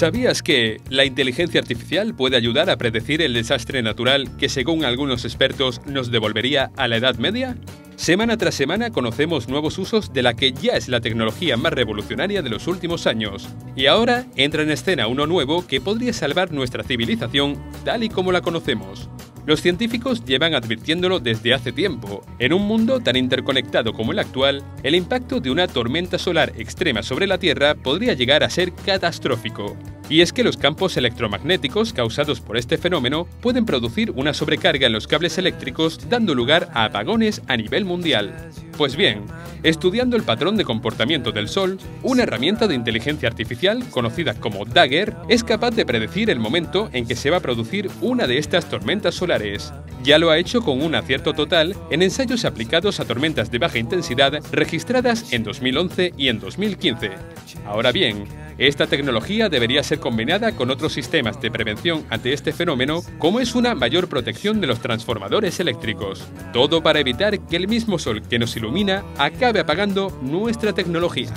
¿Sabías que la inteligencia artificial puede ayudar a predecir el desastre natural que según algunos expertos nos devolvería a la Edad Media? Semana tras semana conocemos nuevos usos de la que ya es la tecnología más revolucionaria de los últimos años. Y ahora entra en escena uno nuevo que podría salvar nuestra civilización tal y como la conocemos. Los científicos llevan advirtiéndolo desde hace tiempo. En un mundo tan interconectado como el actual, el impacto de una tormenta solar extrema sobre la Tierra podría llegar a ser catastrófico. Y es que los campos electromagnéticos causados por este fenómeno pueden producir una sobrecarga en los cables eléctricos dando lugar a apagones a nivel mundial. Pues bien, estudiando el patrón de comportamiento del Sol, una herramienta de inteligencia artificial conocida como Dagger es capaz de predecir el momento en que se va a producir una de estas tormentas solares. Ya lo ha hecho con un acierto total en ensayos aplicados a tormentas de baja intensidad registradas en 2011 y en 2015. Ahora bien, esta tecnología debería ser combinada con otros sistemas de prevención ante este fenómeno, como es una mayor protección de los transformadores eléctricos. Todo para evitar que el mismo sol que nos ilumina acabe apagando nuestra tecnología.